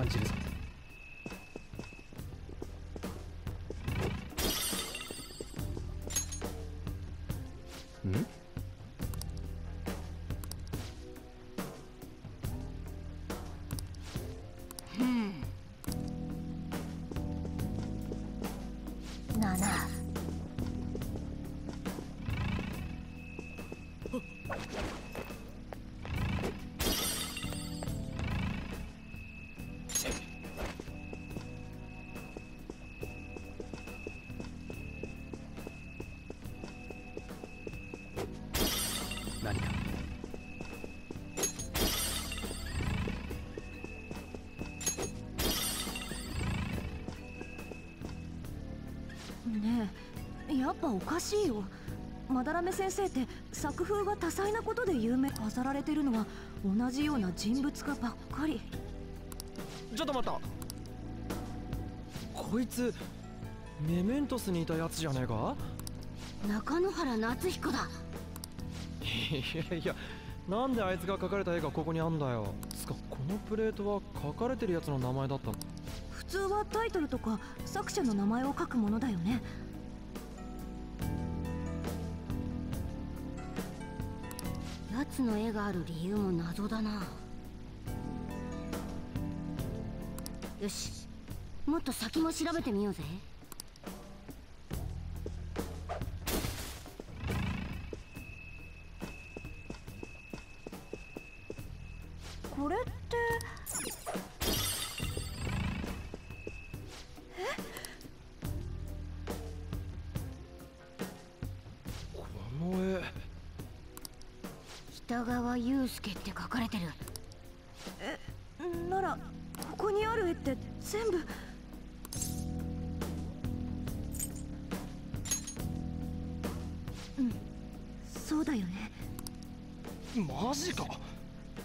感じですやっぱおかしいよ。まだらめ先生って作風が多彩なことで有名飾られてるのは同じような人物画ばっかり。ちょっと待った。こいつメメントスにいたやつじゃねえか？中野原夏彦だ。いやいやなんであいつが描かれた絵がここにあんだよ。つかこのプレートは書かれてるやつの名前だったの。普通はタイトルとか作者の名前を書くものだよねつの絵がある理由も謎だな。よし。もっと先も調べてみようぜ。これって。え？この絵北川悠介って書かれてる。えならここにある絵って全部。うん。そうだよね。マジか。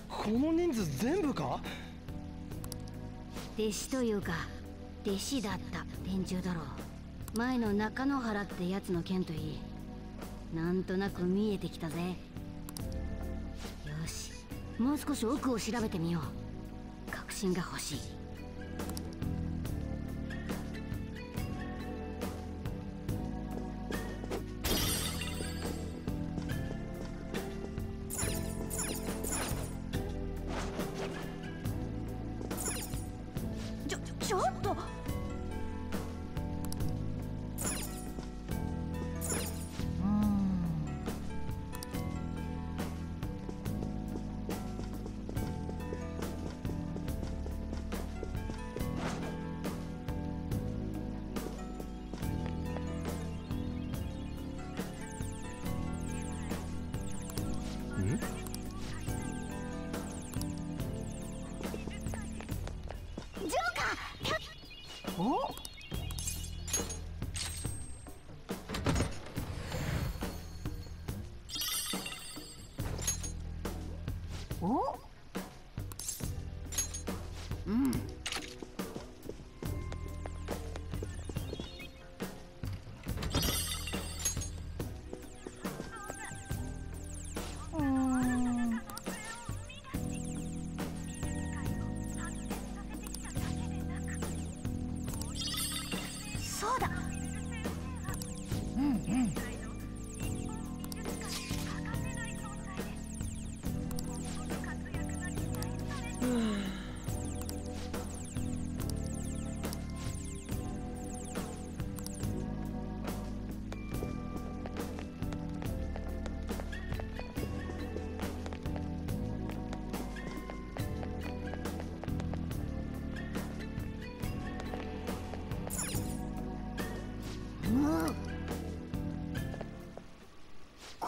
この人数全部か？弟子というか弟子だった連中だろう。前の中野原ってやつの件といい。なんとなく見えてきたぜもう少し奥を調べてみよう。確信が欲しい。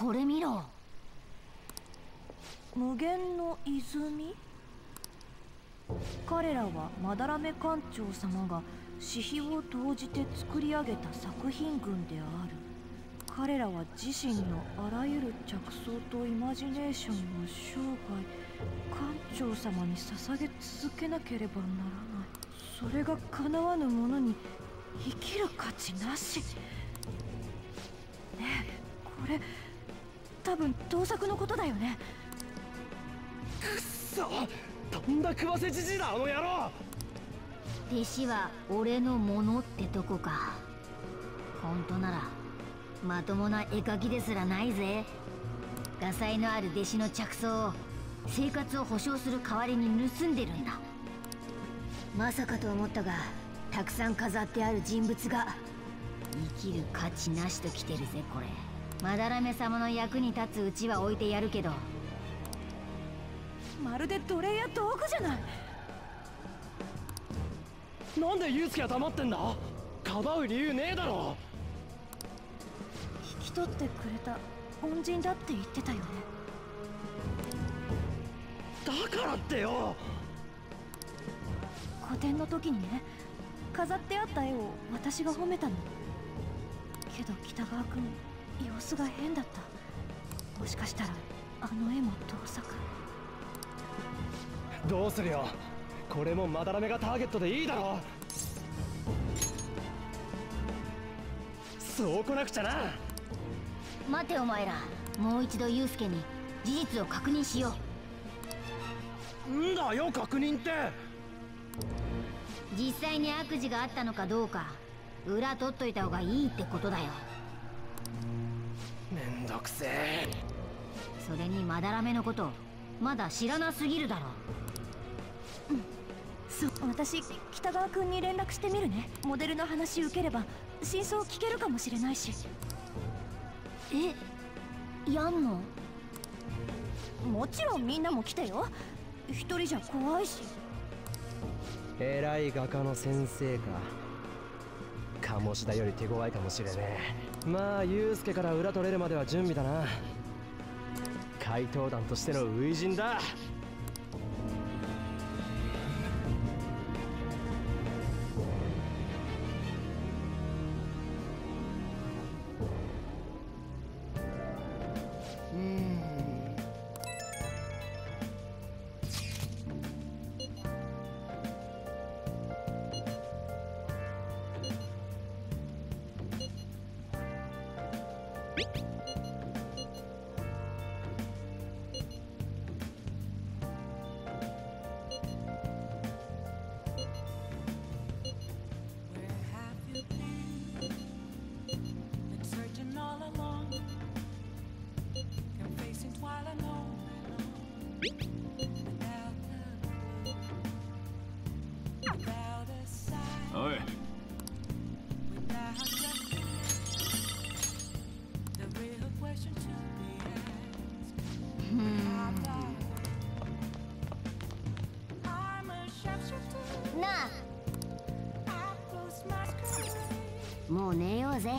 これ見ろ。無限の泉？彼らはまだらめ館長様が私費を投じて作り上げた作品群である。彼らは自身のあらゆる着想とイマジネーションを生涯館長様に捧げ続けなければならない。それが叶わぬ者に生きる価値なし。ねえこれ分盗作のことだよね。くっそ。とんだ食わせじじいだあの野郎。弟子は俺のものってとこか。本当ならまともな絵描きですらないぜ。画才のある弟子の着想を生活を保障する代わりに盗んでるんだ。まさかと思ったがたくさん飾ってある人物が生きる価値なしと来てるぜこれまだらめ様の役に立つうちは置いてやるけど。まるで奴隷や道具じゃない。なんでユウスケは黙ってんだ？かばう理由ねえだろ。引き取ってくれた恩人だって言ってたよね。だからってよ。個展の時にね飾ってあった絵を私が褒めたの。けど北川君様子が変だった。もしかしたらあの絵も盗作どうするよ。これもまだらめがターゲットでいいだろそうこなくちゃな。待てお前ら。もう一度ユウスケに事実を確認しよんだよ確認って。う実際に悪事があったのかどうか裏取っといた方がいいってことだよどくせえそれにまだらめのこと。まだ知らなすぎるだろ。そう。私北川君に連絡してみるね。モデルの話受ければ真相聞けるかもしれないし。えやんの？もちろんみんなも来てよ。一人じゃ怖いし。偉い画家の先生か。鴨志田より手強いかもしれねえまあユウスケから裏取れるまでは準備だな。怪盗団としての初陣だ。もう寝ようぜ。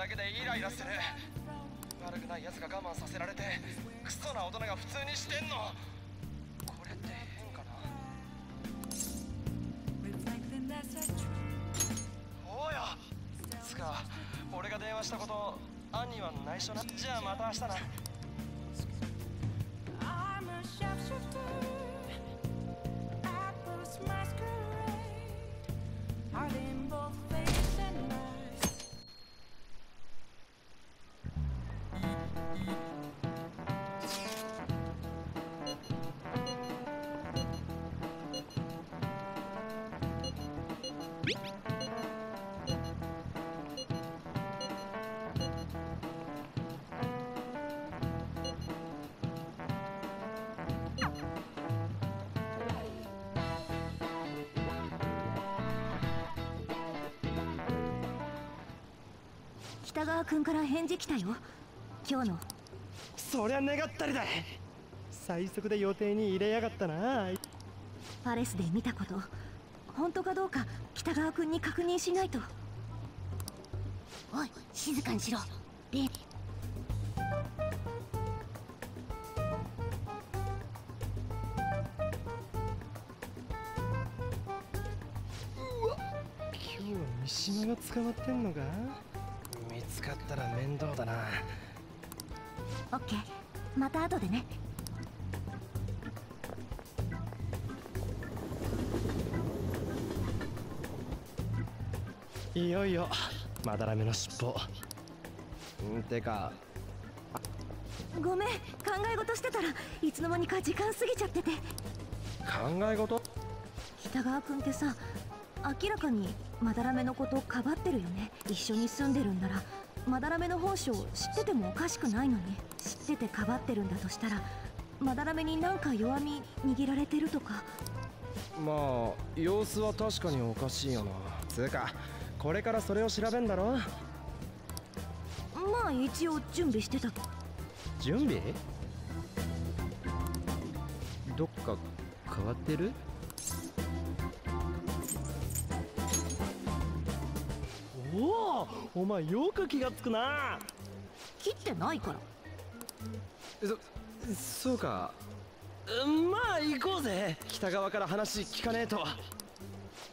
だけでイライラする。悪くない奴が我慢させられてクソな大人が普通にしてんの。北川君から返事来たよ。今日の。そりゃ願ったりだ。最速で予定に入れやがったな。パレスで見たこと。本当かどうか北川君に確認しないと。おい静かにしろ。で今日は三島が捕まってんのか？ったら面倒だな。オッケー。また後でね。いよいよまだらめの尻尾。んてか。ごめん。考え事してたらいつの間にか時間過ぎちゃってて。考え事？北川君ってさ明らかにまだらめのことをかばってるよね。一緒に住んでるんならまだらめの本性を知っててもおかしくないのに知っててかばってるんだとしたらまだらめになんか弱み握られてるとか。まあ様子は確かにおかしいよな。つうかこれからそれを調べんだろ？まあ一応準備してた。準備？どっか変わってる？おおお前よく気がつくな。切ってないから。そそうか。うんまあ行こうぜ。北側から話聞かねえと。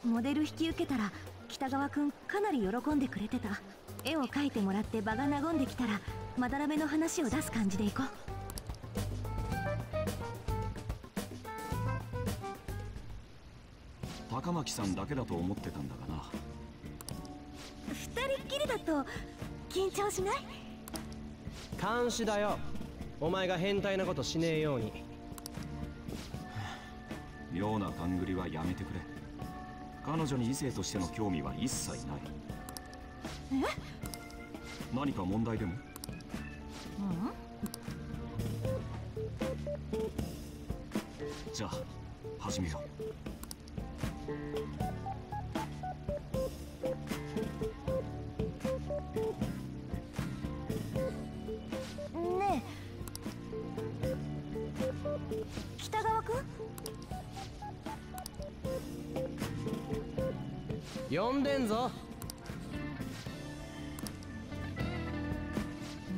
モデル引き受けたら北川君かなり喜んでくれてた。絵を描いてもらって場が和んできたらまだらめの話を出す感じでいこう。高巻さんだけだと思ってたんだがな。二人っきりだと緊張しない？監視だよ。お前が変態なことしねえように。妙な勘繰りはやめてくれ。彼女に異性としての興味は一切ない。何か問題でも？じゃあ始めよう北川君？呼んでんぞ。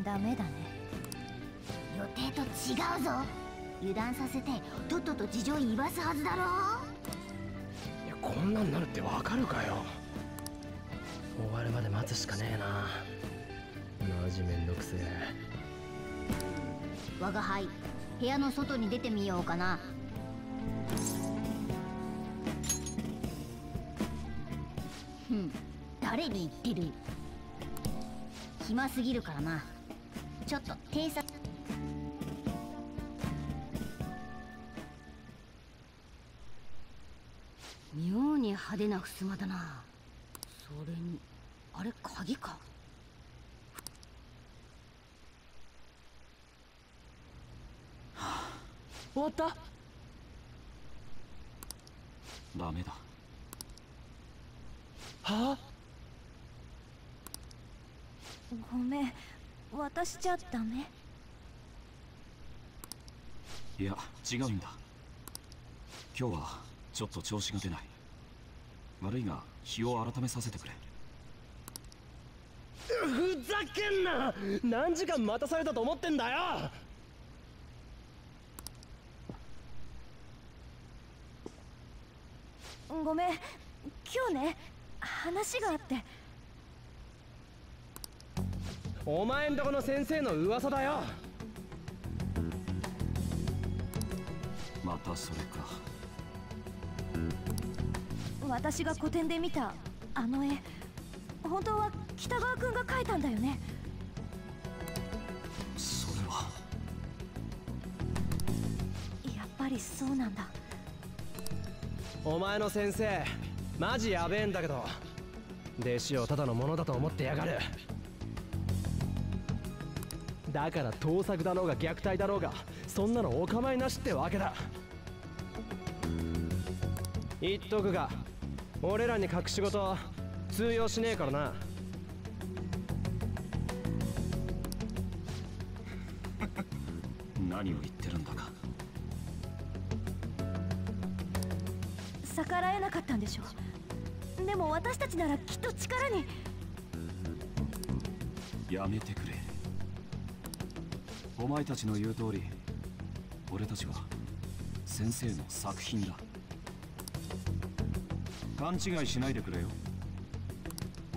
ダメだね。予定と違うぞ。油断させてとっとと事情言わすはずだろ。いやこんなんなるってわかるかよ。終わるまで待つしかねえな。マジめんどくせえ。我が輩部屋の外に出てみようかな。ふん誰に言ってる？暇すぎるからな。ちょっと偵察。妙に派手な襖だな。それにあれ鍵か？終わった？ダメだ。はごめん。私じゃダメ？いや違うんだ。今日はちょっと調子が出ない。悪いが日を改めさせてくれ。ふざけんな！何時間待たされたと思ってんだよごめん。今日ね話があって。お前んとこの先生の噂だよ。またそれか。私が個展で見たあの絵。本当は北川君が描いたんだよね。それは。やっぱりそうなんだお前の先生マジやべえんだけど弟子をただのものだと思ってやがる。だから盗作だろうが虐待だろうがそんなのお構いなしってわけだ。言っとくが俺らに隠し事通用しねえからな。何を言ってるんだか。逆らえなかったんでしょでも私たちならきっと力に。やめてくれ。お前たちの言う通り俺たちは先生の作品だ。勘違いしないでくれよ。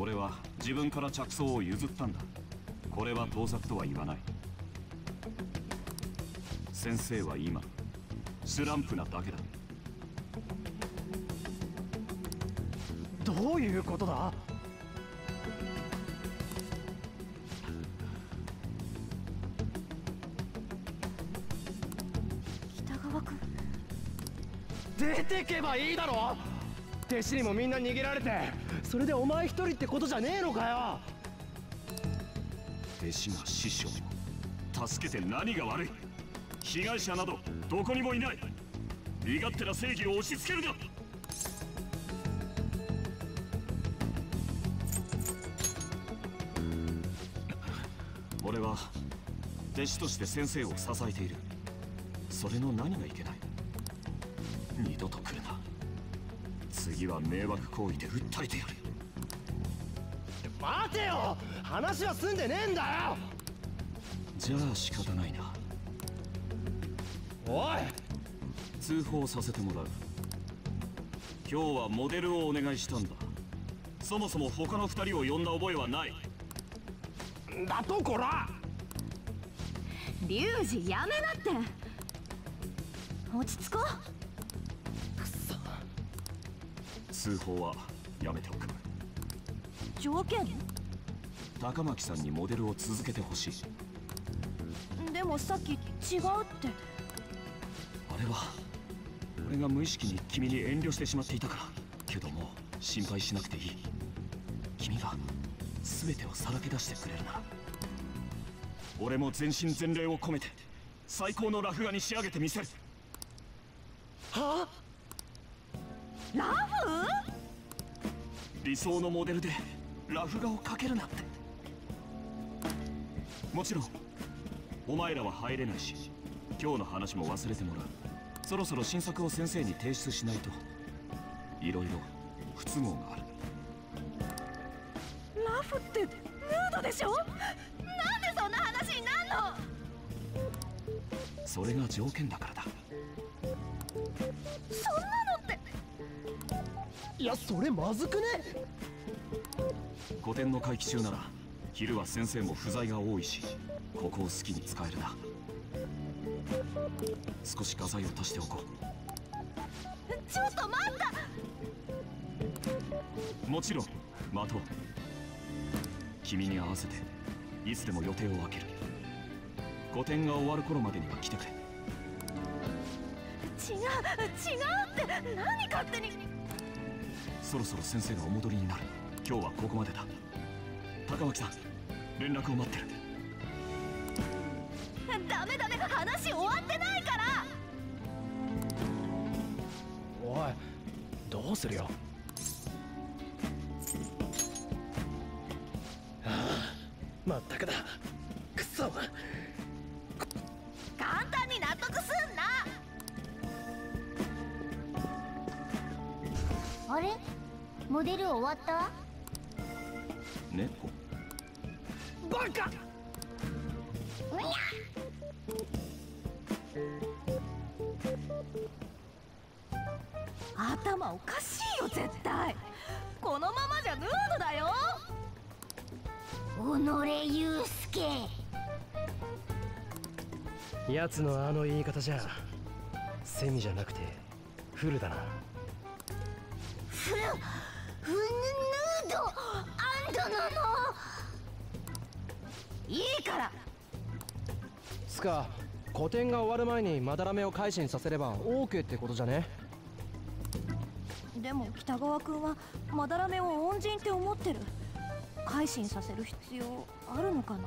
俺は自分から着想を譲ったんだ。これは盗作とは言わない。先生は今スランプなだけだ。どういうことだ？北川君。出てけばいいだろ！弟子にもみんな逃げられてそれでお前一人ってことじゃねえのかよ！弟子が師匠を助けて何が悪い？被害者などどこにもいない。身勝手な正義を押し付けるな弟子として先生を支えている。それの何がいけない？二度と来るな。次は迷惑行為で訴えてやる。待てよ！話は済んでねえんだよ！じゃあ仕方ないな。おい！通報させてもらう。今日はモデルをお願いしたんだ。そもそも他の二人を呼んだ覚えはない。だとこらリュウジやめなって。落ち着こ通報はやめておく。う条件？高巻さんにモデルを続けてほしい。でもさっき違うって。あれは俺が無意識に君に遠慮してしまっていたから。けどもう心配しなくていい。君が全てをさらけ出してくれるなら俺も全身全霊を込めて最高のラフ画に仕上げてみせる。はラフ？理想のモデルでラフ画を描けるなんて。もちろんお前らは入れないし今日の話も忘れてもらう。そろそろ新作を先生に提出しないといろいろ不都合がある。ラフってヌードでしょ？それが条件だからだ。そんなのって。いやそれまずくね。古典の会期中なら昼は先生も不在が多いしここを好きに使えるな。少し画材を足しておこちょっと待った。うもちろん待とう。君に合わせていつでも予定を空ける古典が終わる頃までには来てくれ。違う違うって何勝手に。そろそろ先生がお戻りになる。今日はここまでだ。高巻さん連絡を待ってるれ？モデル終わった？猫。バカ！うにゃ頭おかしいよ絶対。このままじゃヌードだよ。己祐介。奴のあの言い方じゃセミじゃなくてフルだないいから。つか古典が終わる前にまだらめを改心させれば OK ってことじゃね？でも北川君はまだらめを恩人って思ってる。改心させる必要あるのかな？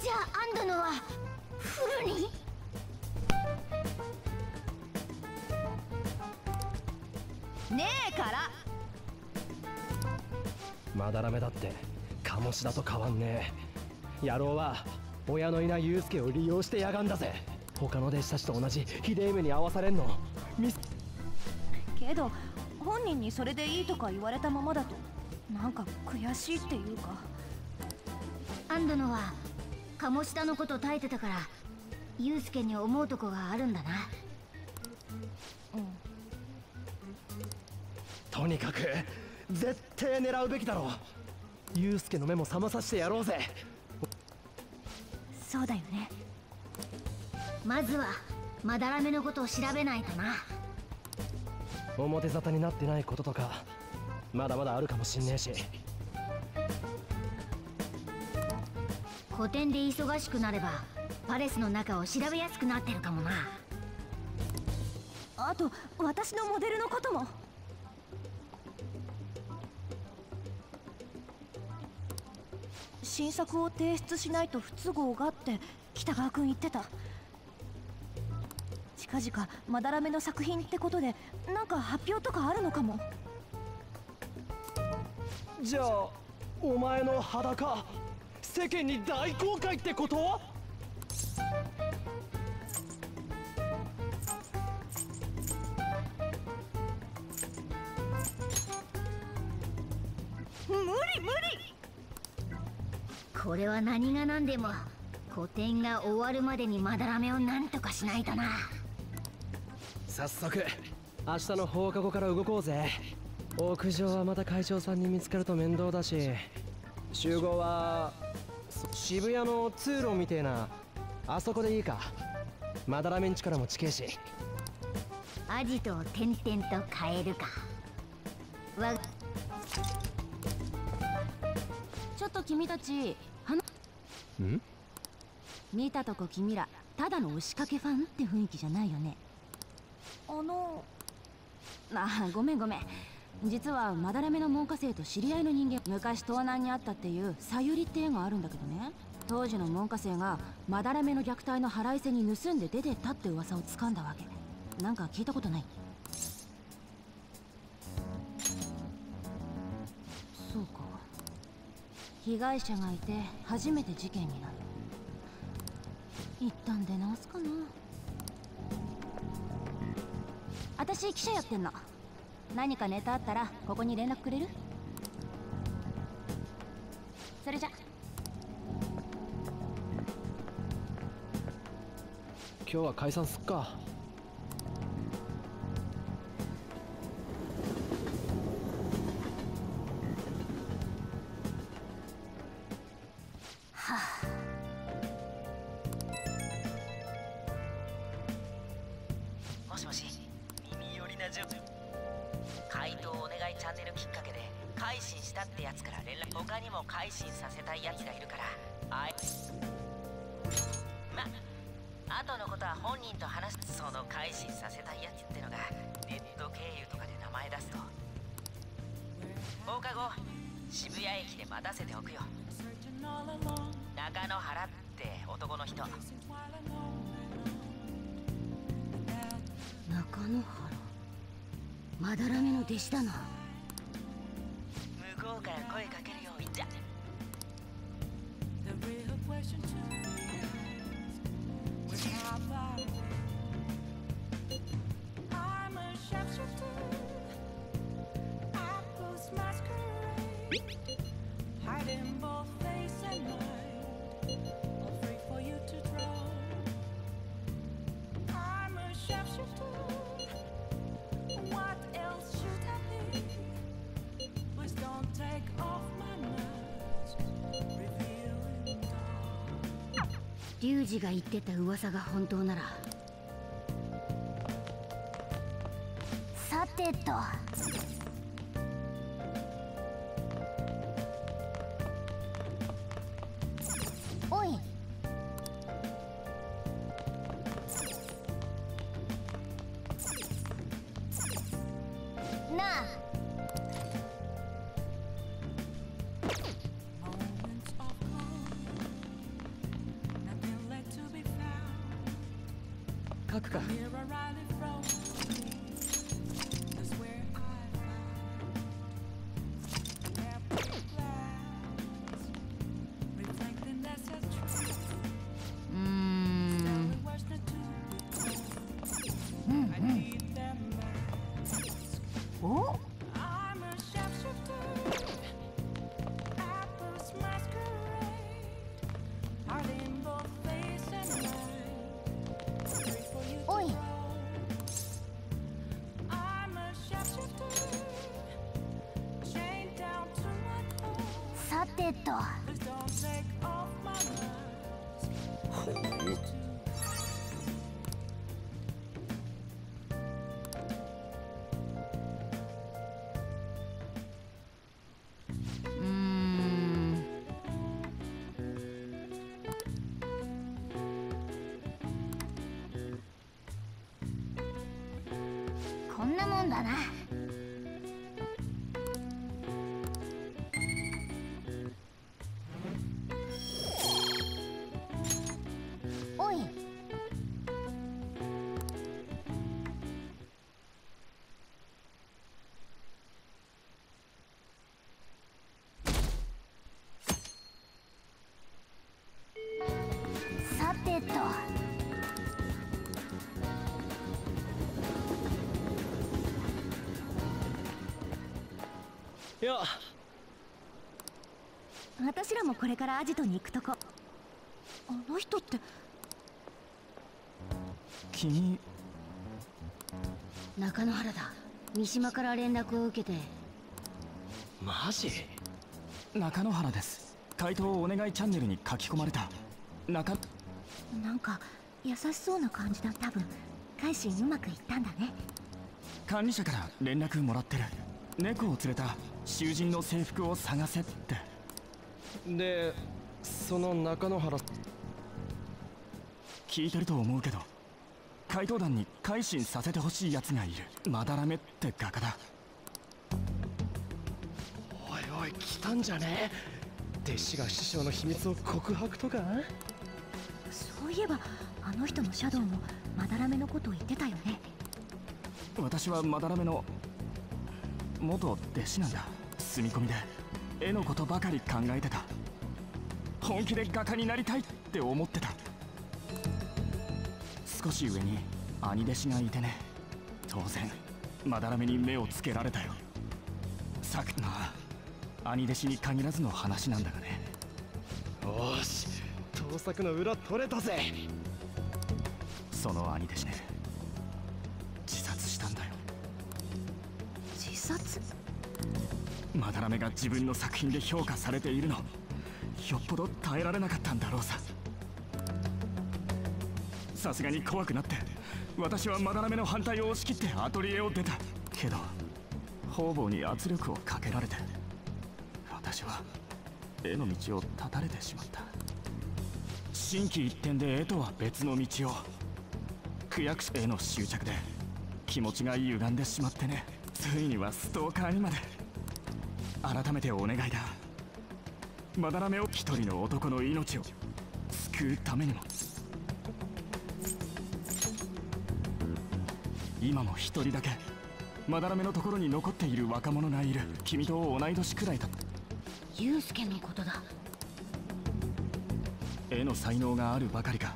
じゃあアンドのはフルに？ねえからまだらめだって鴨志田と変わんねえ。野郎は親のいない祐介を利用してやがんだぜ。他の弟子たちと同じひでえ目に遭わされんの。ミスけど本人にそれでいいとか言われたままだとなんか悔しいっていうか。アンドのは鴨下のこと耐えてたからユウスケに思うとこがあるんだな。うん。とにかく絶対狙うべきだろうユウスケの目も覚まさせてやろうぜ。そうだよね。まずはまだらめのことを調べないとな。表沙汰になってないこととかまだまだあるかもしんねえし。古典で忙しくなればパレスの中を調べやすくなってるかもな。あと私のモデルのことも新作を提出しないと不都合がって北川君言ってた。近々まだらめの作品ってことでなんか発表とかあるのかも。じゃあお前の裸世間に大公開ってこと？これは何が何でも古典が終わるまでにまだらめをなんとかしないとな。早速明日の放課後から動こうぜ。屋上はまた会長さんに見つかると面倒だし集合はそ渋谷の通路みてえな。あそこでいいか。まだらめんちからも近えし。アジトを点々と変えるか。わちょっと君たち話ん？見たとこ君らただの押しかけファンって雰囲気じゃないよね。あのあごめんごめん。実はまだらめの門下生と知り合いの人間昔盗難にあったっていうさゆりって絵があるんだけどね。当時の門下生がまだらめの虐待の腹いせに盗んで出てったって噂をつかんだわけ。なんか聞いたことない被害者がいて初めて事件になる。一旦出直すかな。私記者やってんの。何かネタあったらここに連絡くれる？それじゃ。今日は解散すっか。リュウジが言ってた噂が本当なら。さてと。Yeah. といや私らもこれからアジトに行くとこ。あの人って。君。中野原だ。三島から連絡を受けて。マジ？中野原です。回答お願いチャンネルに書き込まれた。中なんか優しそうな感じだ多分。改心うまくいったんだね。管理者から連絡もらってる。猫を連れた囚人の制服を探せって。でその中野原。聞いてると思うけど怪盗団に改心させてほしい奴がいる。まだらめって画家だ。おいおい来たんじゃね弟子が師匠の秘密を告白とか？そういえばあの人のシャドウもまだらめのことを言ってたよね。私はまだらめの元弟子なんだ。住み込みで絵のことばかり考えてた。本気で画家になりたいって思ってた。少し上に兄弟子がいてね。当然まだらめに目をつけられたよ。さくまあ兄弟子に限らずの話なんだがね。おーし盗作の裏取れたぜ。その兄弟子ね自殺したんだよ。自殺？まだらめが自分の作品で評価されているの。よっぽど耐えられなかったんだろうさ。さすがに怖くなって私はまだらめの反対を押し切ってアトリエを出た。けど方々に圧力をかけられて私は絵の道を断たれてしまった心機一転で絵とは別の道を。区役所への執着で気持ちが歪んでしまってね。ついにはストーカーにまで。改めてお願いだ。まだらめを一人の男の命を救うためにも。今も一人だけ。まだらめのところに残っている若者がいる。君と同い年くらいだ。ユウスケのことだ。絵の才能があるばかりか。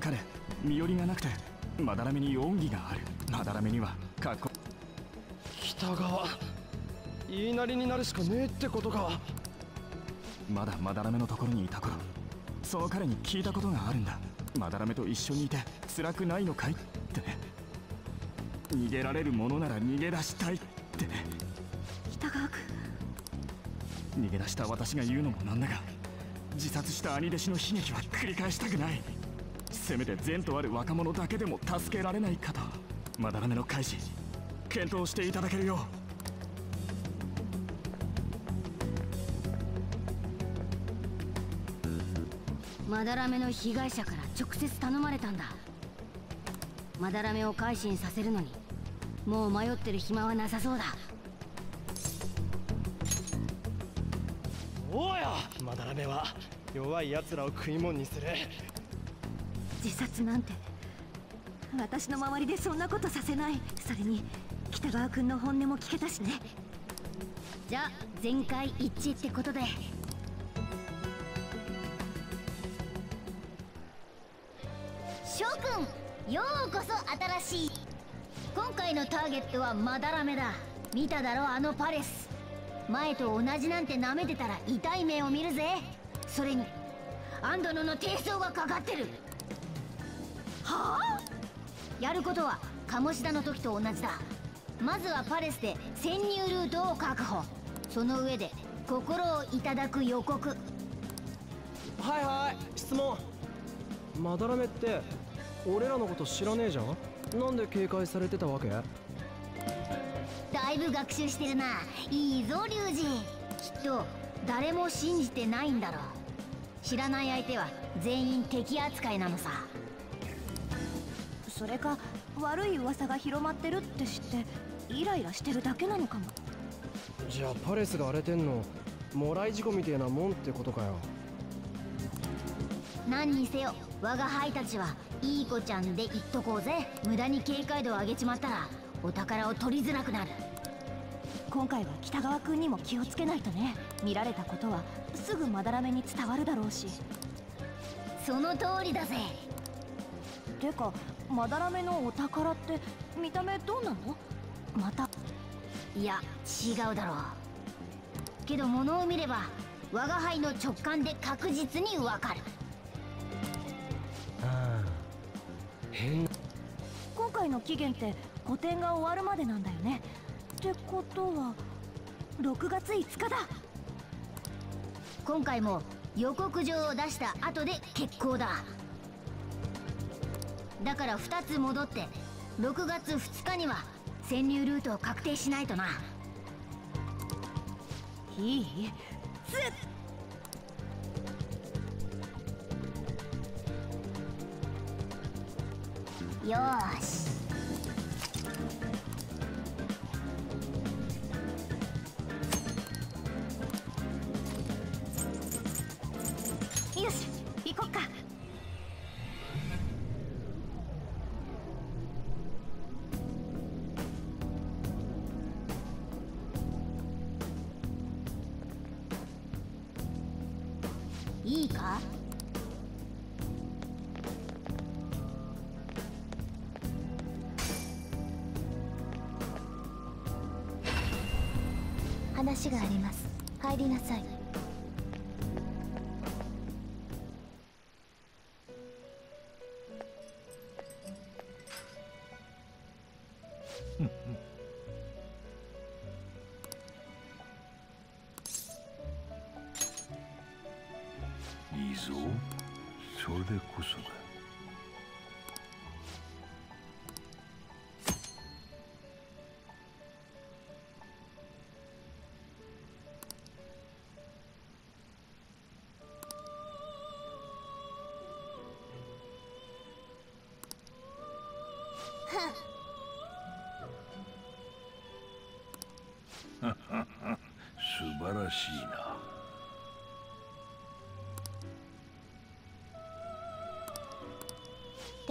彼身寄りがなくてまだらめに恩義がある。まだらめにはかっこ北川言いなりになるしかねえってことか。まだまだらめのところにいた頃その彼に聞いたことがあるんだ。まだらめと一緒にいて辛くないのかい？ってね。逃げられるものなら逃げ出したいってね。北川君。逃げ出した私が言うのもなんだが自殺した兄弟子の悲劇は繰り返したくない。せめて善とある若者だけでも助けられないかと。まだらめの開示検討していただけるよまだらめの被害者から直接頼まれたんだ。まだらめを改心させるのにもう迷ってる暇はなさそうだ。おうよまだらめは弱い奴らを食い物にする。自殺なんて私の周りでそんなことさせない。それに北川君の本音も聞けたしね。じゃあ全会一致ってことで。諸君ようこそ新しい。今回のターゲットはマダラメだ。見ただろあのパレス。前と同じなんて舐めてたら痛い目を見るぜそれにアンドノの低層がかかってる。はあ？やることは鴨志田の時と同じだ。まずはパレスで潜入ルートを確保。その上で心をいただく予告。はいはい質問。まだらめって俺らのこと知らねえじゃん？なんで警戒されてたわけ？だいぶ学習してるな。いいぞ龍二。きっと誰も信じてないんだろう知らない相手は全員敵扱いなのさ。それか悪い噂が広まってるって知ってイライラしてるだけなのかも。じゃあパレスが荒れてんのもらい事故みてえなもんってことかよ。何にせよ我が輩たちはいい子ちゃんで言っとこうぜ。無駄に警戒度を上げちまったらお宝を取りづらくなる。今回は北川君にも気をつけないとね見られたことはすぐまだらめに伝わるだろうし。その通りだぜ。てかまだらめのお宝って見た目どうなの？また。いや違うだろう。けど物を見れば我が輩の直感で確実にわかる。ああ変今回の期限って個展が終わるまでなんだよね。ってことは6月5日だ今回も予告状を出した後で決行だ。だから2つ戻って6月2日には潜入ルートを確定しないとな。いいつよーし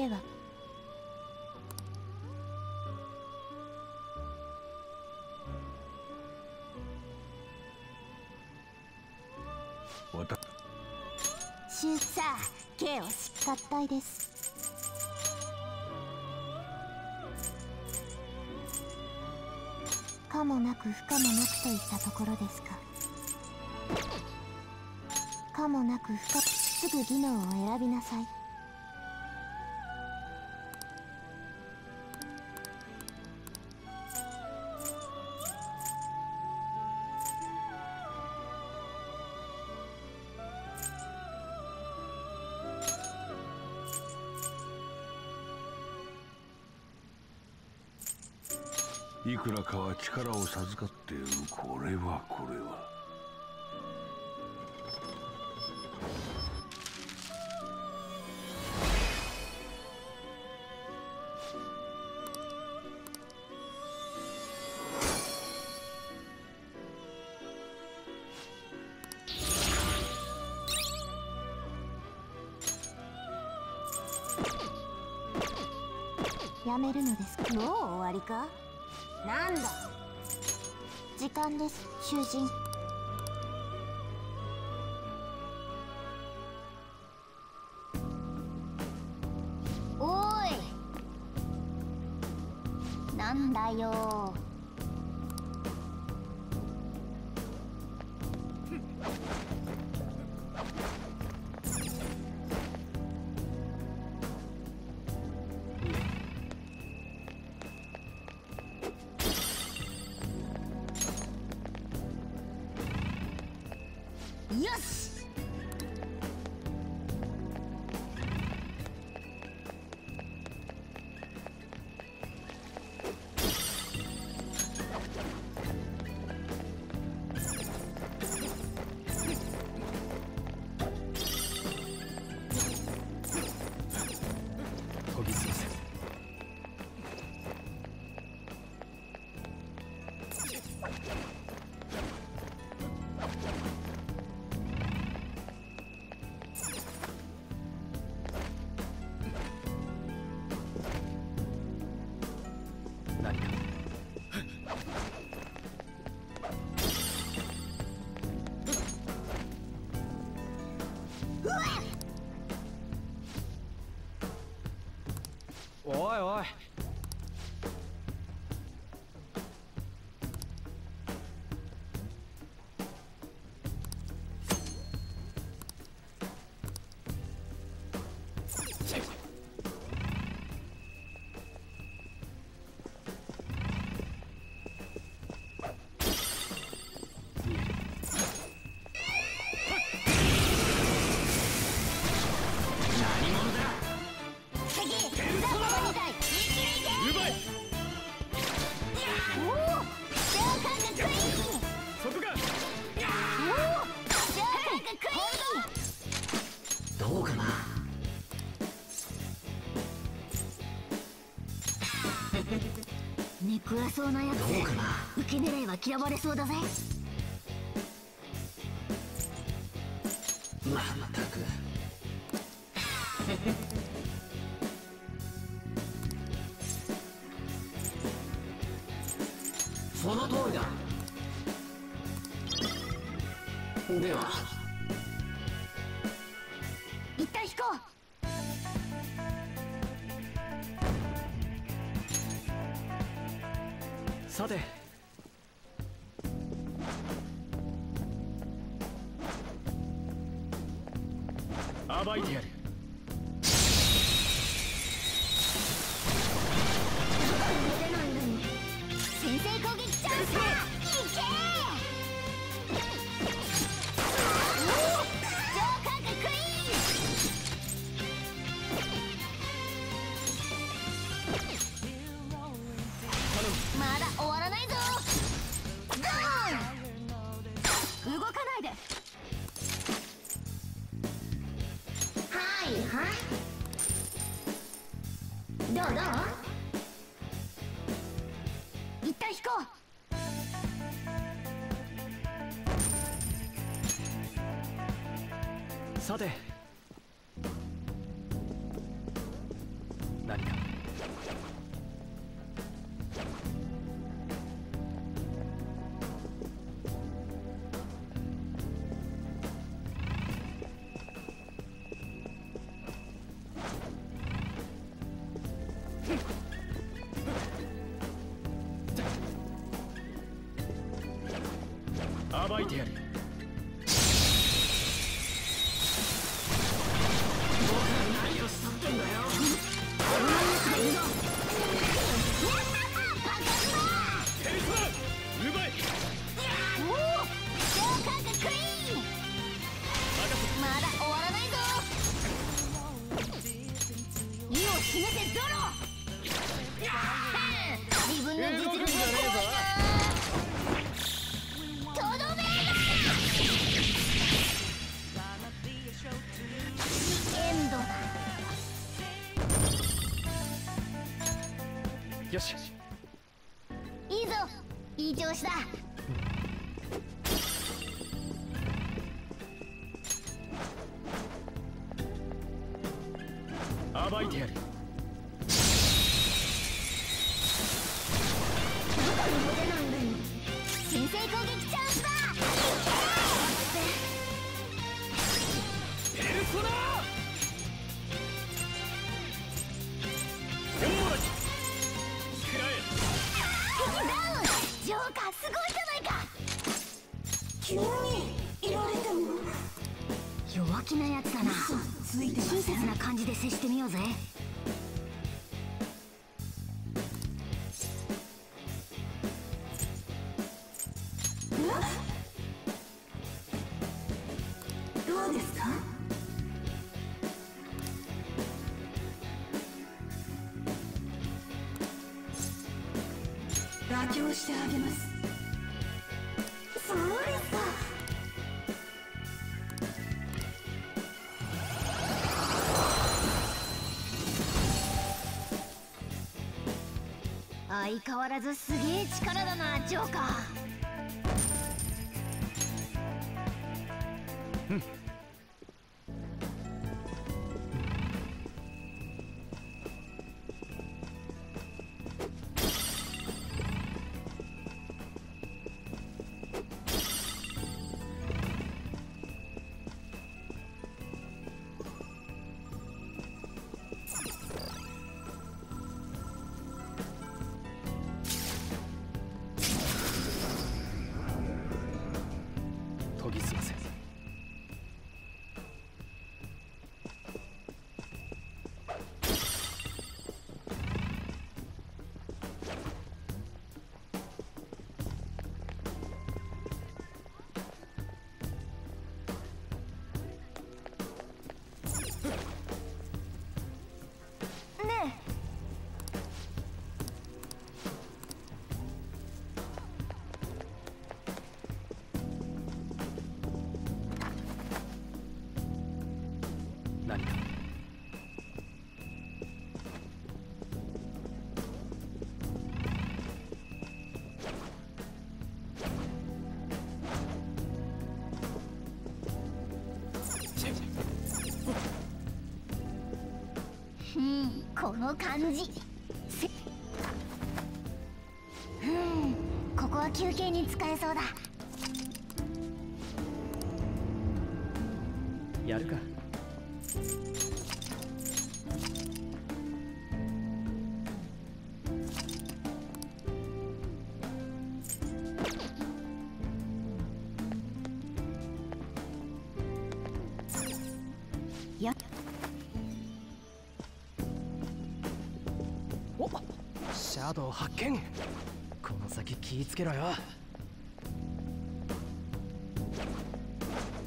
では。シューサー K を合体です。可もなく不可もなくといったところですか。可もなく不可すぐ技能を選びなさいくらかは力を授かっているこれはこれは。やめるのですか？もう終わりか？なんだ。時間です囚人。が嫌われそうだぜ。まったく。その通りだ。では。一旦引こう。さて。Arbeit hier. Yo. げます。そうですか。相変わらずすげえ力だなジョーカー。の感じ。うんここは休憩に使えそうだ。やるか。ードを発見。この先気ぃつけろよ。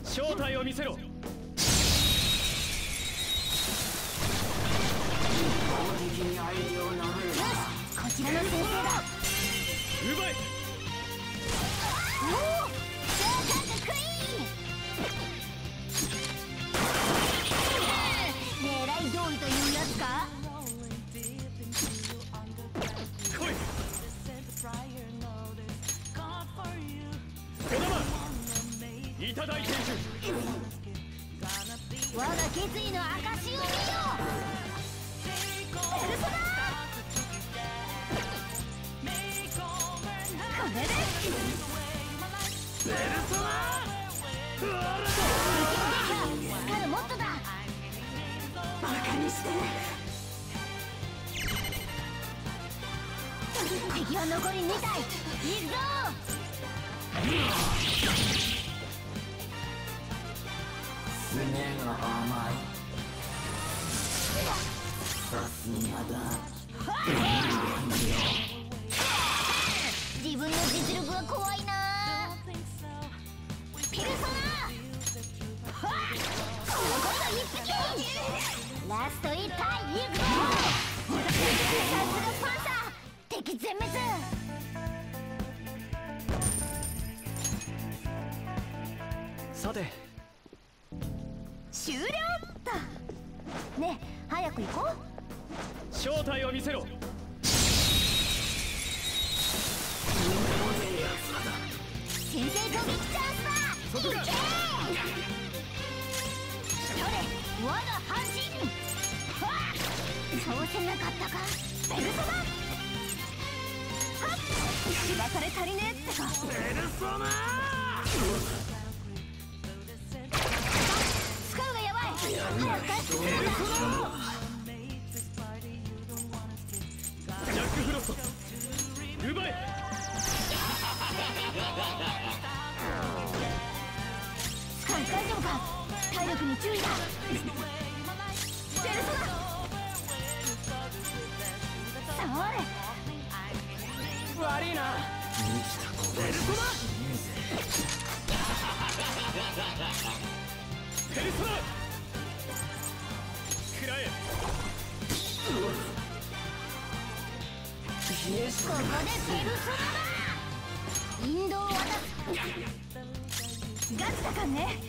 正体を見せろ。インドを渡すガチだかん。ね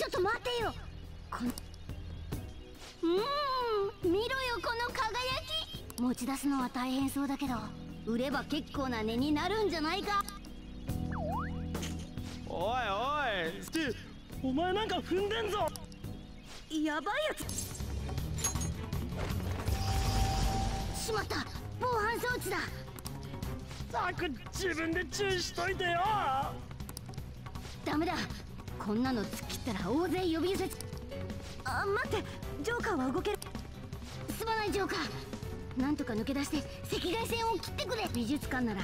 ちょっと待てよ。このうーん見ろよこの輝き。持ち出すのは大変そうだけど売れば結構な値になるんじゃないか。おいおいスティお前なんか踏んでんぞ。やばいやつ。しまった。防犯装置だ。たく自分で注意しといてよ。ダメだこんなの突っ切ったら大勢呼び寄せあ待ってジョーカーは動ける。すまないジョーカー。なんとか抜け出して赤外線を切ってくれ。美術館なら。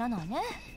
ならないね。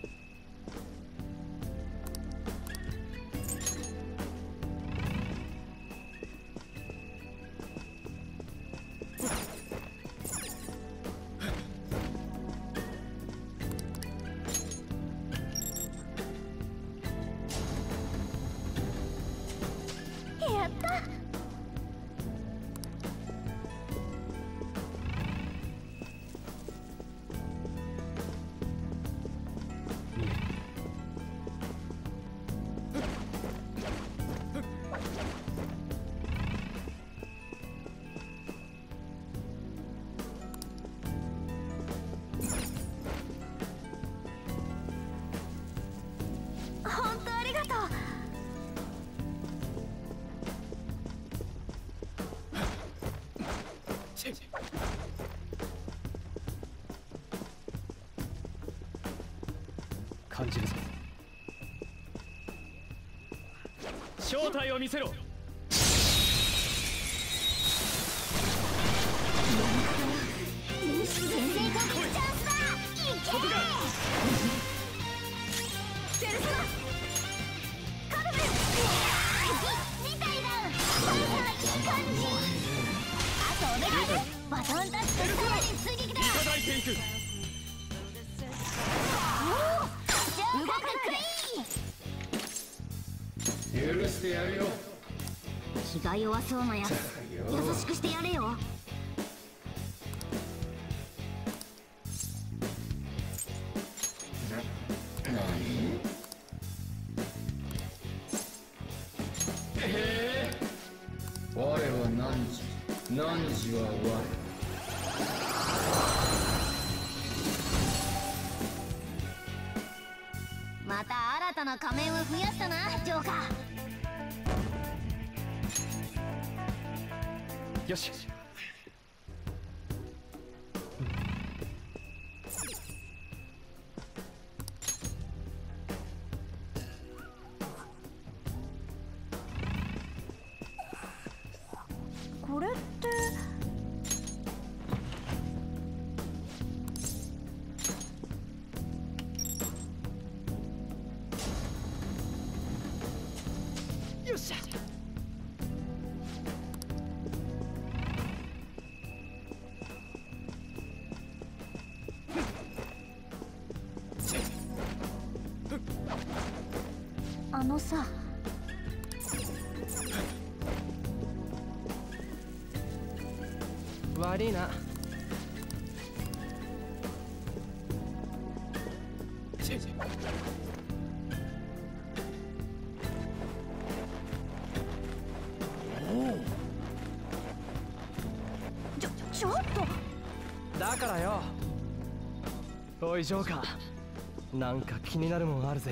感じるぞ正体を見せろ。弱そうなやつ。ーよし。これって。よっしゃさ。悪いな。ちょちょっと。だからよ。おいジョーカー。なんか気になるもんあるぜ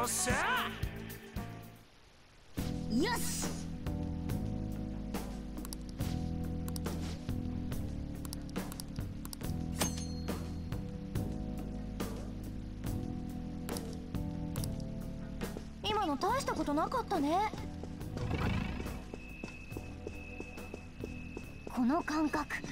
よよし。今の大したことなかったね。この感覚。